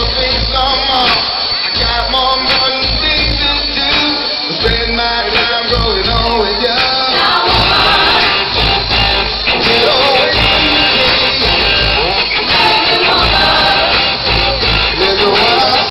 will be.